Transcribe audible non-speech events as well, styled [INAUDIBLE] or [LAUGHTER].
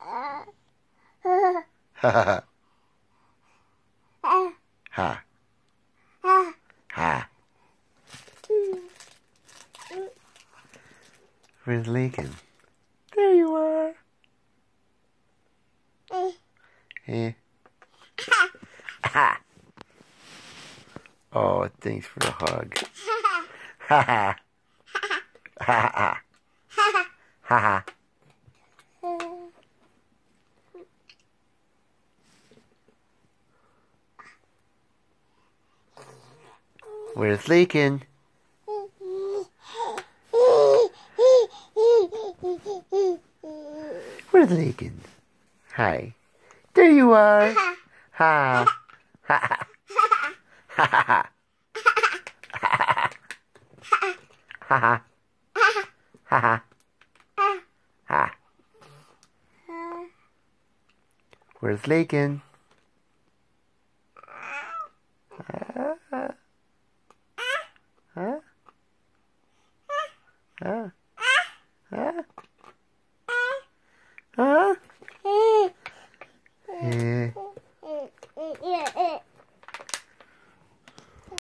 Ha ha ha. Ha. Ha. Where's Lincoln? There you are. Eh. Ha. [LAUGHS] Oh, thanks for the hug. [LAUGHS] Ha ha. Ha ha. Ha ha. Where's Lincoln? Where's Lincoln? Hi. There you are. Ha. Ha ha. Ha ha. Ha ha. Ha. Where's Lincoln? Huh? Huh? Huh?